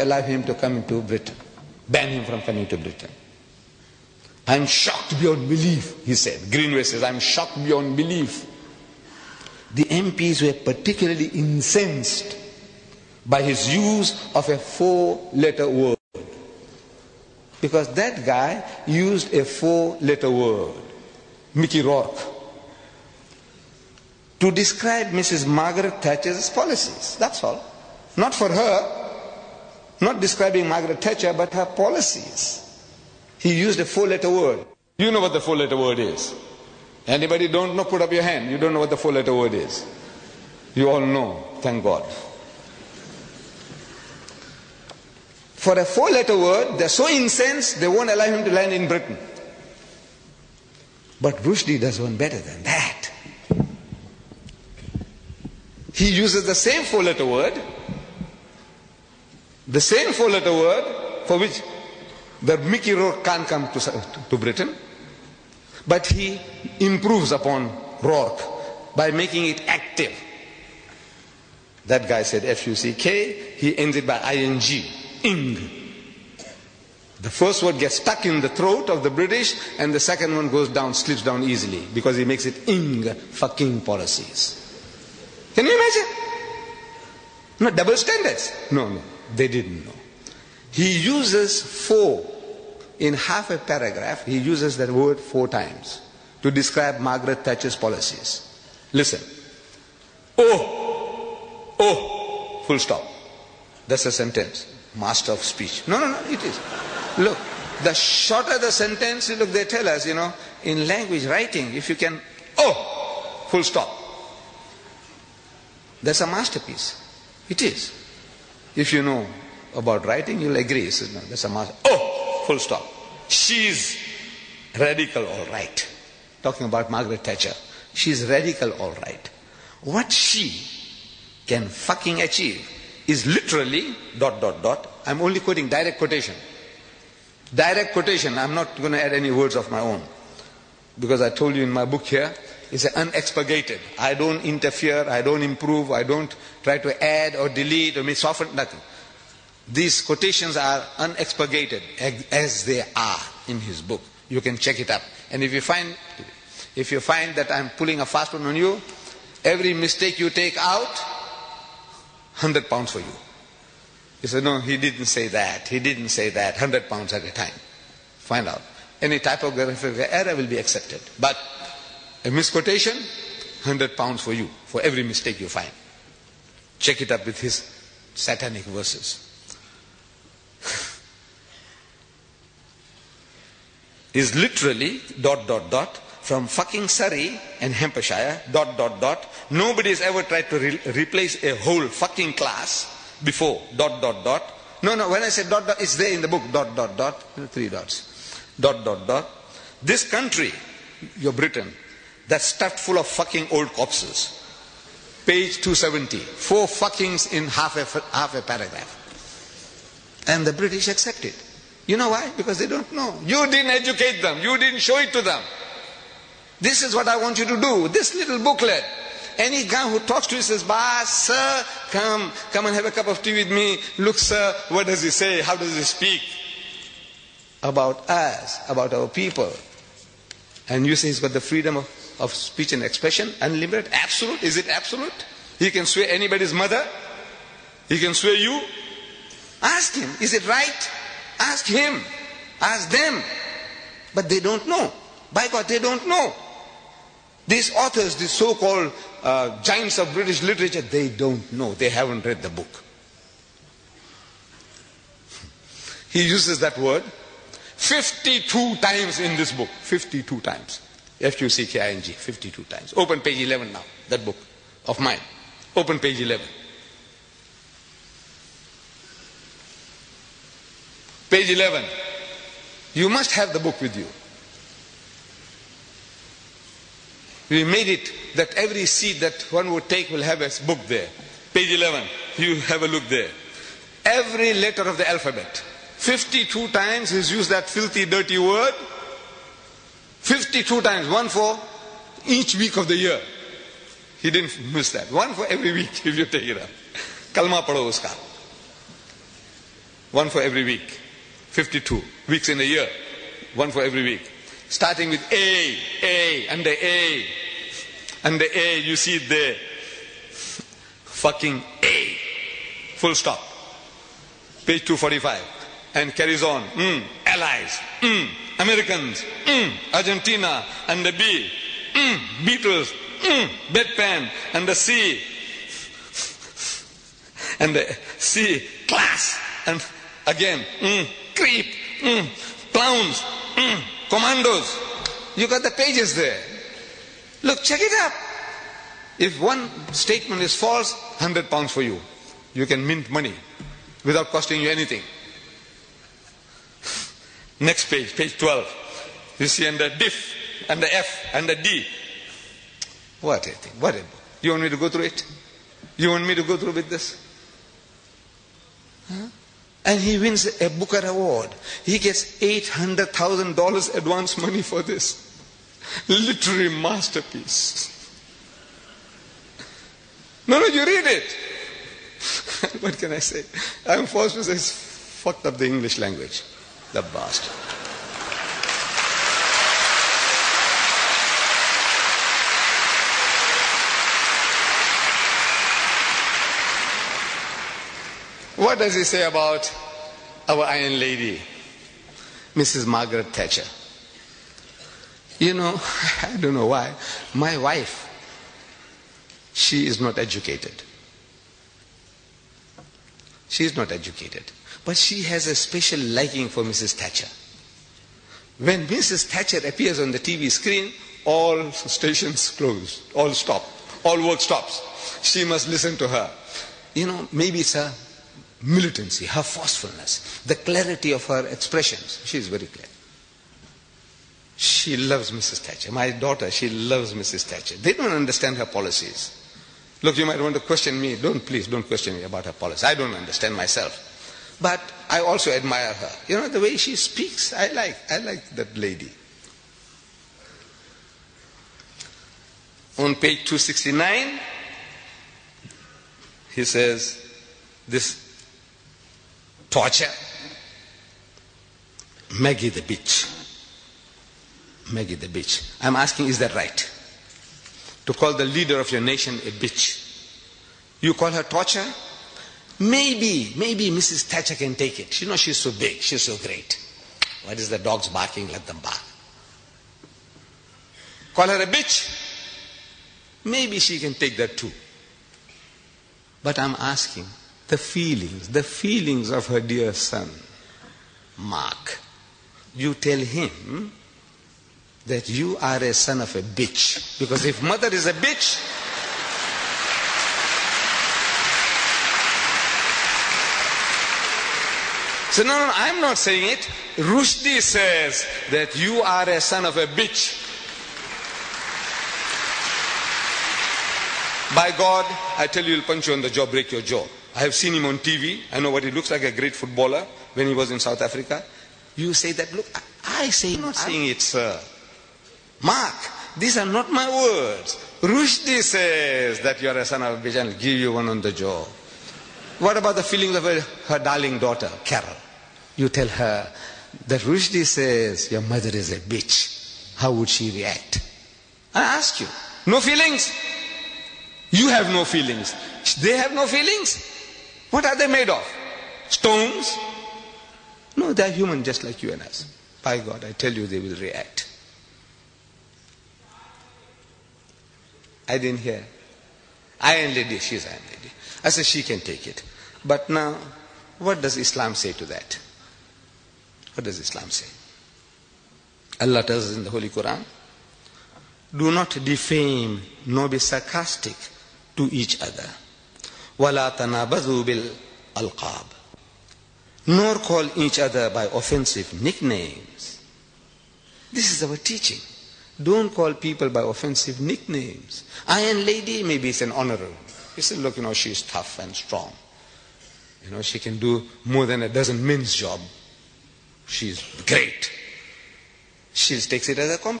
allow him to come into Britain, ban him from coming to Britain. I'm shocked beyond belief, he said. Greenway says, I'm shocked beyond belief. The MPs were particularly incensed by his use of a four letter word. Because that guy used a four letter word, Mickey Rourke, to describe Mrs. Margaret Thatcher's policies. That's all. Not for her, not describing Margaret Thatcher, but her policies. He used a four letter word. You know what the four letter word is. Anybody don't know, put up your hand. You don't know what the four letter word is. You all know, thank God. For a four letter word, they're so incensed they won't allow him to land in Britain. But Rushdie does one better than that. He uses the same four letter word, the same four letter word for which the Mickey Rourke can't come to, to Britain, but he improves upon Rourke by making it active. That guy said F-U-C-K, he ends it by I-N-G, ing. The first word gets stuck in the throat of the British and the second one goes down, slips down easily because he makes it ing fucking policies. Can you imagine? No, double standards. No, no, they didn't know. He uses four in half a paragraph, he uses that word four times to describe Margaret Thatcher's policies. Listen. Oh, oh, full stop. That's a sentence. Master of speech. No, no, no, it is. Look, the shorter the sentence, look, they tell us, you know, in language writing, if you can, oh, full stop. That's a masterpiece. It is. If you know about writing, you'll agree. no, that's a master. Oh, full stop. She's radical, all right. Talking about Margaret Thatcher. She's radical, all right. What she can fucking achieve is literally dot dot dot. I'm only quoting direct quotation. Direct quotation. I'm not going to add any words of my own. Because I told you in my book here, it's unexpurgated. I don't interfere, I don't improve, I don't try to add or delete or soften, nothing. These quotations are unexpurgated as they are in his book. You can check it up. And if you find, if you find that I'm pulling a fast one on you, every mistake you take out, 100 pounds for you. He said, no, he didn't say that. He didn't say that. 100 pounds at a time. Find out. Any typographical error will be accepted. But a misquotation, 100 pounds for you, for every mistake you find. Check it up with his satanic verses. is literally dot dot dot from fucking Surrey and Hampshire dot dot dot. Nobody has ever tried to re replace a whole fucking class before dot dot dot. No, no, when I say dot dot, it's there in the book dot dot dot, three dots. Dot dot dot. This country, your Britain, that's stuffed full of fucking old corpses. Page 270. Four fuckings in half a, half a paragraph. And the British accept it. You know why? Because they don't know. You didn't educate them. You didn't show it to them. This is what I want you to do. This little booklet. Any guy who talks to you says, Bah, sir, come, come and have a cup of tea with me. Look, sir, what does he say? How does he speak? About us, about our people. And you say he's got the freedom of, of speech and expression, unlimited, absolute. Is it absolute? He can swear anybody's mother. He can swear you. Ask him, is it right? Ask him. Ask them. But they don't know. By God, they don't know. These authors, these so-called uh, giants of British literature, they don't know. They haven't read the book. He uses that word 52 times in this book. 52 times. F-U-C-K-I-N-G. 52 times. Open page 11 now. That book of mine. Open page 11. Page 11. You must have the book with you. We made it that every seat that one would take will have a book there. Page 11. You have a look there. Every letter of the alphabet. 52 times he's used that filthy, dirty word. 52 times. One for each week of the year. He didn't miss that. One for every week if you take it up. Kalma padho uska. One for every week. 52 weeks in a year. One for every week. Starting with A, A, and the A. And the A, you see it there. Fucking A. Full stop. Page 245. And carries on. Mm, allies. Mm, Americans. Mm, Argentina. And the B. Mm, Beatles. Mm, bedpan. And the C. And the C. Class. And again. Mm, creep. Mm, clowns. Mm, commandos. You got the pages there. Look, check it out. If one statement is false, 100 pounds for you. You can mint money without costing you anything. Next page, page 12. You see, and the diff, and the F, and the D. What a thing, what a book. You want me to go through it? You want me to go through with this? Huh? And he wins a Booker Award. He gets $800,000 advance money for this. Literary masterpiece. No, no, you read it. what can I say? I'm forced to say it's fucked up the English language. The bastard. What does he say about our Iron Lady, Mrs. Margaret Thatcher? You know, I don't know why. My wife, she is not educated. She is not educated. But she has a special liking for Mrs. Thatcher. When Mrs. Thatcher appears on the TV screen, all stations close, all stop, all work stops. She must listen to her. You know, maybe it's her militancy, her forcefulness, the clarity of her expressions. She is very clear. She loves Mrs. Thatcher. My daughter, she loves Mrs. Thatcher. They don't understand her policies. Look, you might want to question me. Don't, please, don't question me about her policies. I don't understand myself. But I also admire her. You know, the way she speaks, I like, I like that lady. On page 269, he says, this torture, Maggie the bitch. Maggie the bitch. I'm asking, is that right? To call the leader of your nation a bitch. You call her torture? Maybe, maybe Mrs. Thatcher can take it. You know, she's so big, she's so great. What is the dogs barking? Let them bark. Call her a bitch? Maybe she can take that too. But I'm asking the feelings, the feelings of her dear son, Mark. You tell him that you are a son of a bitch. Because if mother is a bitch, So no, no, I'm not saying it. Rushdie says that you are a son of a bitch. By God, I tell you, he'll punch you on the jaw, break your jaw. I have seen him on TV. I know what he looks like, a great footballer when he was in South Africa. You say that, look, I say, I'm not saying it, sir. Mark, these are not my words. Rushdie says that you are a son of a bitch and I'll give you one on the jaw. What about the feelings of her, her darling daughter, Carol? You tell her that Rushdie says your mother is a bitch. How would she react? I ask you. No feelings? You have no feelings. They have no feelings? What are they made of? Stones? No, they are human just like you and us. By God, I tell you, they will react. I didn't hear. Iron lady, she's iron lady. I said she can take it. But now, what does Islam say to that? What does Islam say? Allah tells us in the Holy Quran, do not defame nor be sarcastic to each other. وَلَا تَنَابَذُوا بِالْأَلْقَابِ Nor call each other by offensive nicknames. This is our teaching. Don't call people by offensive nicknames. Iron lady, maybe it's an honor. You say, look, you know, she's tough and strong. You know, she can do more than a dozen men's job. She's great. She takes it as a compliment.